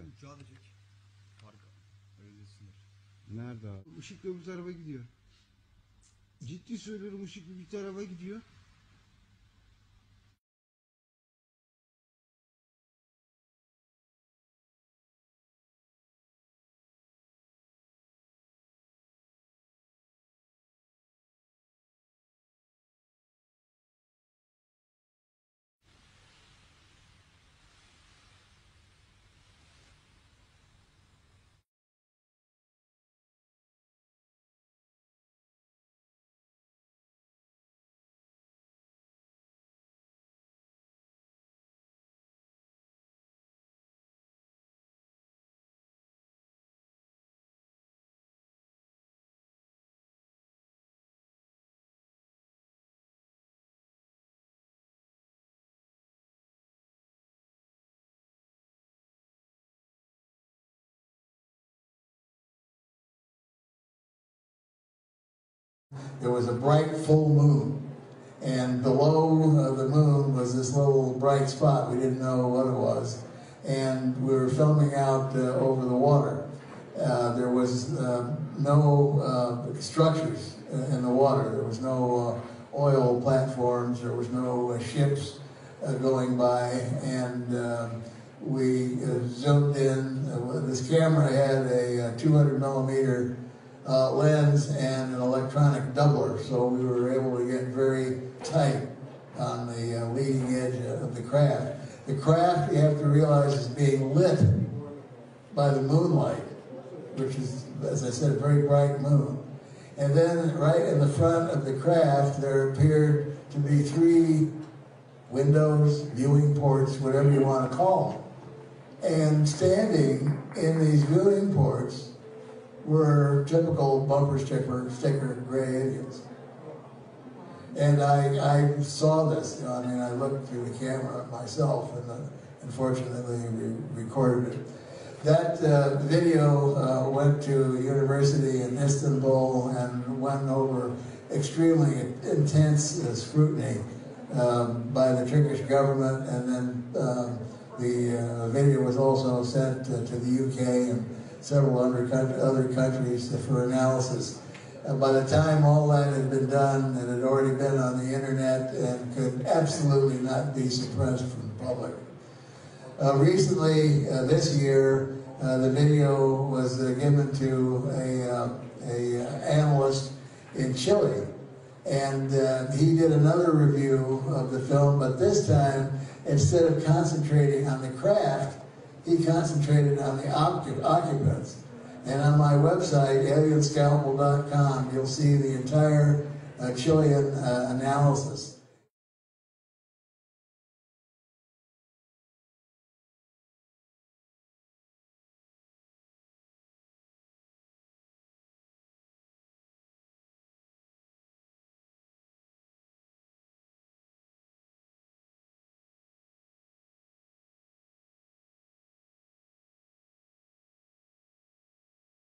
Kazakistan'da. Cadecek. Parka. Öyle sınır. Nerede abi? Işıklı bir araba gidiyor. Ciddi söylüyorum ışıklı bir araba gidiyor. There was a bright full moon, and below uh, the moon was this little bright spot. We didn't know what it was, and we were filming out uh, over the water. Uh, there was uh, no uh, structures in the water. There was no oil platforms. There was no ships going by, and um we zoomed in. This camera had a uh, 200 millimeter uh, lens and an electronic doubler, so we were able to get very tight on the uh, leading edge of the craft. The craft, you have to realize, is being lit by the moonlight, which is, as I said, a very bright moon. And then, right in the front of the craft, there appeared to be three windows, viewing ports, whatever you want to call them. And standing in these viewing ports were typical bumper sticker, sticker gray Indians. And I, I saw this, you know, I mean, I looked through the camera myself and uh, unfortunately we recorded it. That uh, video uh, went to university in Istanbul and went over extremely intense uh, scrutiny um, by the Turkish government and then um, the uh, video was also sent to the UK and several other, other countries for analysis. And by the time all that had been done, it had already been on the internet and could absolutely not be suppressed from the public. Uh, recently, uh, this year, uh, the video was uh, given to a, uh, a uh, analyst in Chile, and he did another review of the film. But this time, instead of concentrating on the craft, he concentrated on the occup- occupants. And on my website, alienscalpel.com, you'll see the entire uh, Chilean uh, analysis.